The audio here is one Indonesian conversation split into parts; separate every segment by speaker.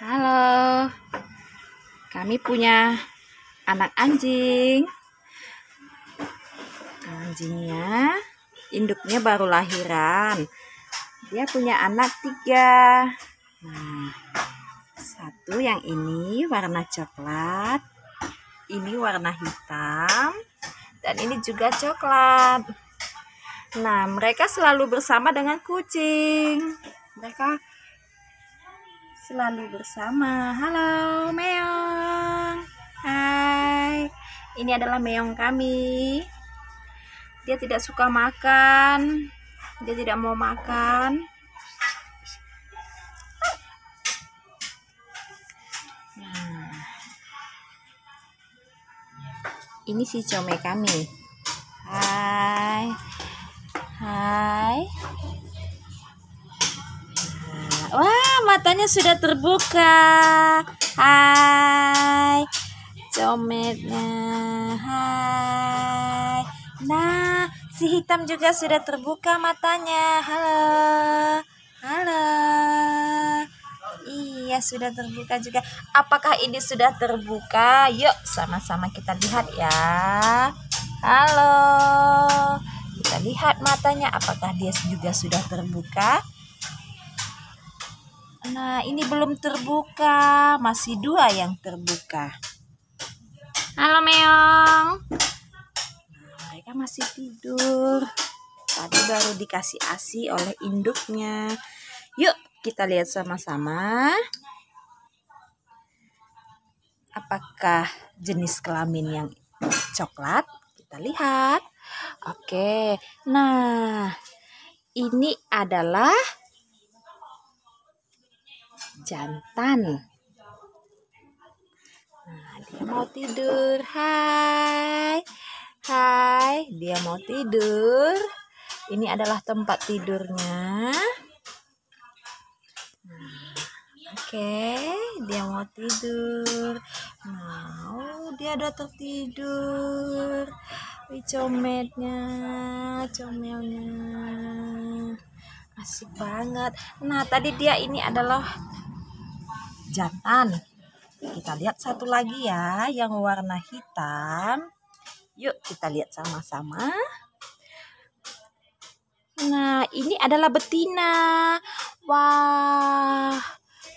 Speaker 1: Halo. Kami punya anak anjing. Anjingnya, induknya baru lahiran. Dia punya anak tiga. Nah, satu yang ini warna coklat, ini warna hitam, dan ini juga coklat. Nah, mereka selalu bersama dengan kucing. Mereka selalu bersama. Halo, meong. Hai. Ini adalah meong kami. Dia tidak suka makan. Dia tidak mau makan. Nah. Ini si come kami. Hai. Hai. Matanya sudah terbuka. Hai. Cometnya. Hai. Nah, si hitam juga sudah terbuka matanya. Halo. Halo. Iya, sudah terbuka juga. Apakah ini sudah terbuka? Yuk, sama-sama kita lihat ya. Halo. Kita lihat matanya apakah dia juga sudah terbuka? Nah, ini belum terbuka, masih dua yang terbuka. Halo Meong. Nah, mereka masih tidur. Tadi baru dikasih ASI oleh induknya. Yuk, kita lihat sama-sama. Apakah jenis kelamin yang coklat? Kita lihat. Oke. Nah, ini adalah jantan. Nah, dia mau tidur. Hai. Hai, dia mau tidur. Ini adalah tempat tidurnya. Nah, Oke, dia mau tidur. Mau, dia udah tertidur. Wih, comelnya. Asik banget. Nah, tadi dia ini adalah jantan. Kita lihat satu lagi ya, yang warna hitam. Yuk, kita lihat sama-sama. Nah, ini adalah betina. Wah,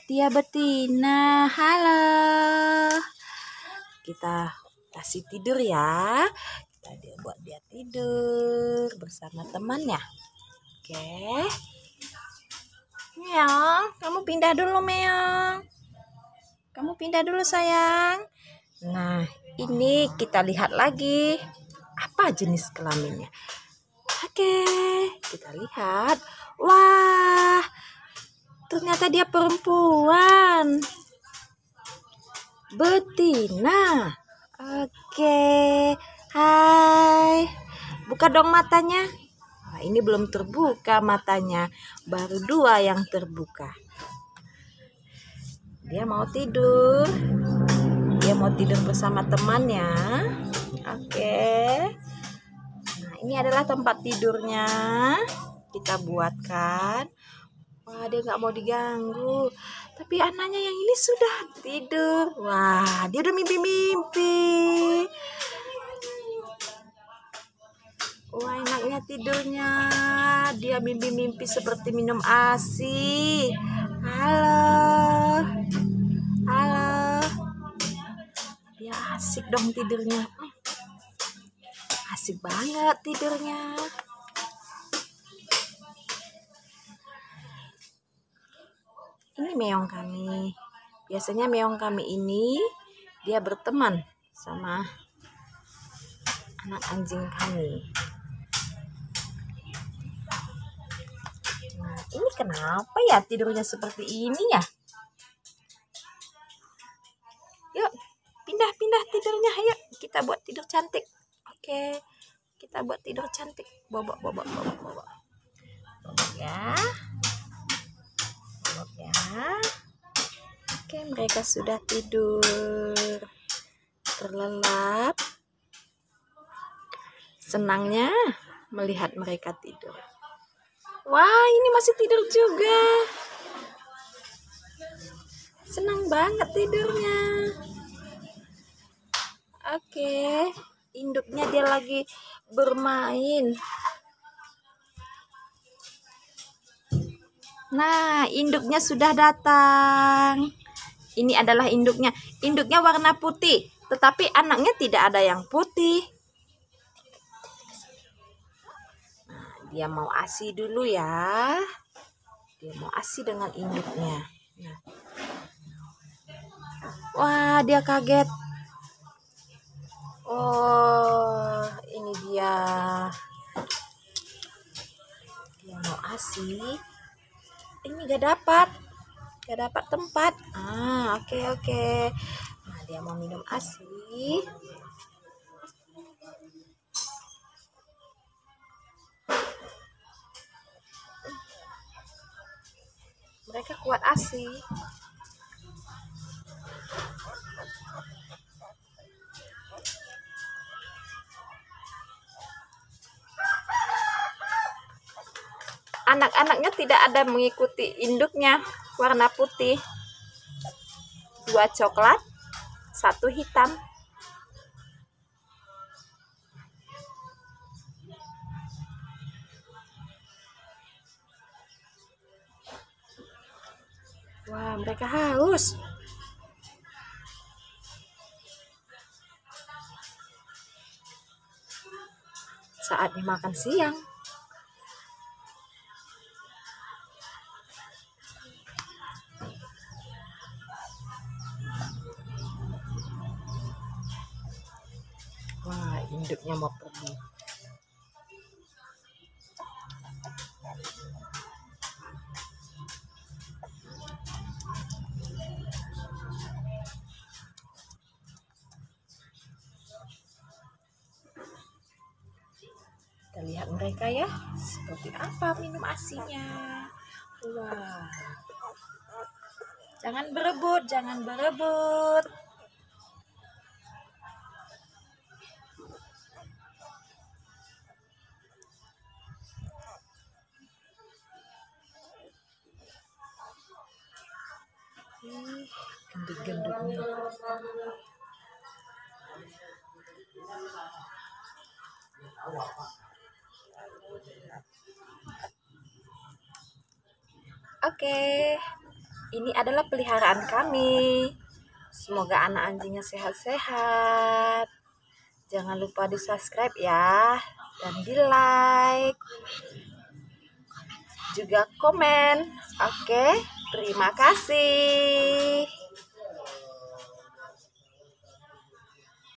Speaker 1: dia betina. Halo. Kita kasih tidur ya. Kita dia buat dia tidur bersama temannya. Oke. Meong, kamu pindah dulu, Meong. Kamu pindah dulu, sayang. Nah, ini kita lihat lagi. Apa jenis kelaminnya? Oke, kita lihat. Wah, ternyata dia perempuan. Betina. Oke, hai. Buka dong matanya. Wah, ini belum terbuka matanya. Baru dua yang terbuka. Dia mau tidur. Dia mau tidur bersama temannya. Oke. Nah, ini adalah tempat tidurnya. Kita buatkan. Wah, dia nggak mau diganggu. Tapi anaknya yang ini sudah tidur. Wah, dia udah mimpi-mimpi. Wah, enaknya tidurnya. Dia mimpi-mimpi seperti minum ASI. Halo. Halo. Dia asik dong tidurnya. Asik banget tidurnya. Ini meong kami. Biasanya meong kami ini dia berteman sama anak anjing kami. Ini kenapa ya tidurnya seperti ini ya? Yuk, pindah-pindah tidurnya. Ayo, kita buat tidur cantik. Oke, kita buat tidur cantik. Bobok, bobok, bobok, bobok. Bobok ya. Bobok ya. Oke, mereka sudah tidur. Terlelap. Senangnya melihat mereka tidur. Wah, ini masih tidur juga. senang banget tidurnya. Oke induknya dia lagi bermain. Nah induknya sudah datang. Ini adalah induknya. Induknya warna putih tetapi anaknya tidak ada yang putih dia mau asi dulu ya dia mau asi dengan induknya nah. Wah, dia kaget. Oh, ini dia. Dia mau asi. Ini gak dapat. Gak dapat tempat. Ah, oke okay, oke. Okay. Nah, dia mau minum asi. Mereka kuat asi. anak-anaknya tidak ada mengikuti induknya warna putih dua coklat satu hitam wah mereka haus. Saatnya makan siang. Induknya mau pergi lihat mereka ya seperti apa minum asinya. Wah. Jangan berebut jangan berebut. Gendut-gendutnya Oke, ini adalah peliharaan kami. Semoga anak anjingnya sehat-sehat. Jangan lupa di subscribe ya, dan di like, juga komen. Oke. Terima kasih.